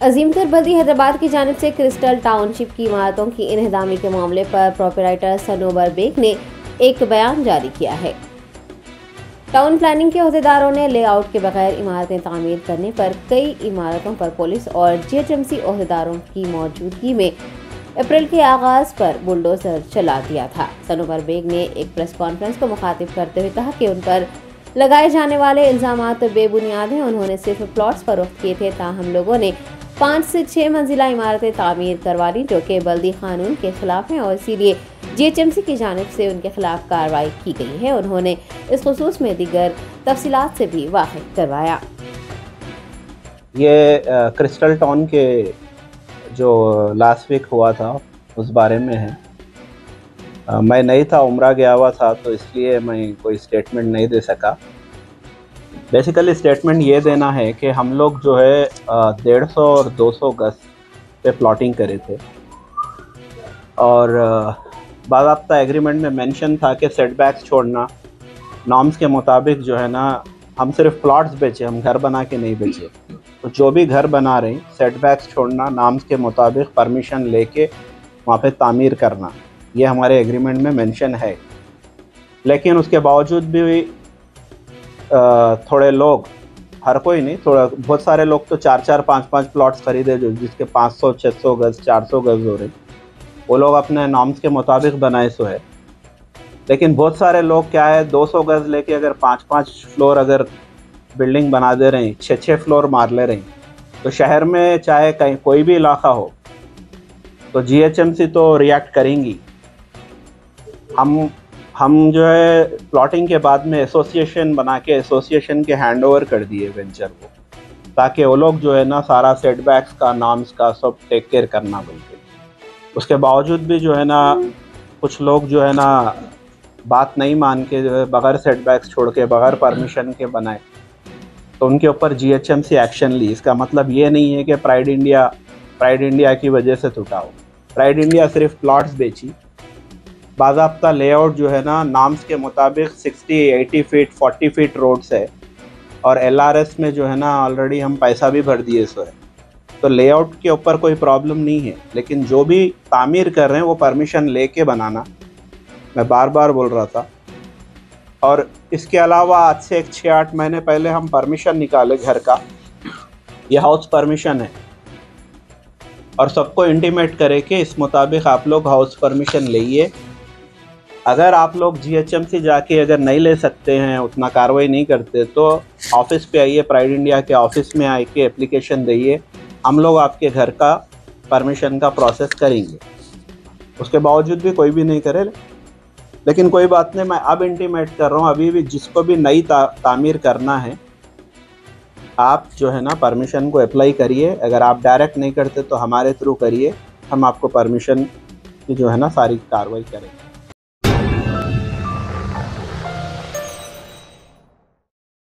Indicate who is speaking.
Speaker 1: अजीमतर बल्दी हैदराबाद की जानब से क्रिस्टल टाउनशिप की इमारतों की इनहदामी के मामले पर प्रोपराइटर सनोबर बेग ने एक बयान जारी किया है। टाउन प्लानिंग के अहदेदारों ने लेआउट के बगैर इमारतें तामीर करने पर कई इमारतों पर पुलिस और जीएचएमसी अहदेदारों की मौजूदगी में अप्रैल के आगाज़ पर बुलडोजर चला दिया था। सनोबर बेग ने एक प्रेस कॉन्फ्रेंस को मुखातिब करते हुए कहा कि उन पर लगाए जाने वाले इल्ज़ाम तो बेबुनियाद हैं। उन्होंने सिर्फ़ प्लॉट्स फरोख्त किए थे ताहम लोगों ने पाँच से छः मंजिला इमारतें तामीर करवा ली जो कि बल्दी कानून के खिलाफ हैं और इसीलिए जीएचएमसी की जानब से उनके खिलाफ कार्रवाई की गई है। उन्होंने इस खसूस में दीगर तफसीत से भी वाकिफ करवाया।
Speaker 2: ये क्रिस्टल टाउन के जो लास्ट वीक हुआ था उस बारे में है। आ, मैं नहीं था उम्र गया हुआ था तो इसलिए मैं कोई स्टेटमेंट नहीं दे सका। बेसिकली स्टेटमेंट ये देना है कि हम लोग जो है डेढ़ सौ और दो सौ गज पे प्लॉटिंग करे थे। और बाबा एग्रीमेंट में मेंशन था कि सेटबैक्स छोड़ना नॉर्म्स के मुताबिक जो है ना, हम सिर्फ़ प्लॉट्स बेचे, हम घर बना के नहीं बेचे। तो जो भी घर बना रहे सेटबैक्स छोड़ना नाम्स के मुताबिक परमिशन लेके वहाँ पे तामीर करना, ये हमारे एग्रीमेंट में मेंशन है। लेकिन उसके बावजूद भी थोड़े लोग, हर कोई नहीं, थोड़ा, बहुत सारे लोग तो चार चार, पाँच पाँच प्लॉट्स खरीदे जो, जिसके पाँच सौ छः सौ गज़, चार सौ गज़ हो रहे वो लोग अपने नॉर्म्स के मुताबिक बनाए सो है। लेकिन बहुत सारे लोग क्या है 200 गज़ लेके अगर पाँच पाँच फ्लोर अगर बिल्डिंग बना दे रहे हैं छः छः फ्लोर मार ले रहे हैं तो शहर में चाहे कहीं, कोई भी इलाका हो तो जीएचएमसी तो रिएक्ट करेंगी। हम हम जो है प्लॉटिंग के बाद में एसोसिएशन बना के एसोसिएशन के हैंड ओवर कर दिए वेंचर को, ताकि वो लोग जो है ना सारा सेटबैक्स का नाम्स का सब टेक केयर करना बोलते उसके बावजूद भी जो है ना कुछ लोग जो है ना बात नहीं मान के जो है बगैर सेटबैक्स छोड़ के, बगैर परमिशन के बनाए। तो उनके ऊपर जीएचएमसी एक्शन ली। इसका मतलब ये नहीं है कि प्राइड इंडिया प्राइड इंडिया की वजह से टूटा हो। प्राइड इंडिया सिर्फ़ प्लॉट्स बेची। बाबा लेआउट जो है ना नाम्स के मुताबिक 60, 80 फीट 40 फीट रोड्स है। और एलआरएस में जो है ना ऑलरेडी हम पैसा भी भर दिए सो है तो लेआउट के ऊपर कोई प्रॉब्लम नहीं है। लेकिन जो भी तामीर कर रहे हैं वो परमिशन लेके बनाना। मैं बार बार बोल रहा था। और इसके अलावा आज से एक छः आठ महीने पहले हम परमिशन निकाले घर का। ये हाउस परमिशन है। और सबको इंटीमेट करे कि इस मुताबिक आप लोग हाउस परमिशन लीए अगर आप लोग जीएचएमसी जाके अगर नहीं ले सकते हैं उतना कार्रवाई नहीं करते तो ऑफ़िस पे आइए प्राइड इंडिया के ऑफ़िस में आके एप्लीकेशन दइए। हम लोग आपके घर का परमिशन का प्रोसेस करेंगे। उसके बावजूद भी कोई भी नहीं करे। लेकिन कोई बात नहीं मैं अब इंटीमेट कर रहा हूँ। अभी भी जिसको भी नई ता, तामीर करना है आप जो है ना परमिशन को अप्लाई करिए। अगर आप डायरेक्ट नहीं करते तो हमारे थ्रू करिए। हम आपको परमिशन की जो है ना सारी कार्रवाई करेंगे।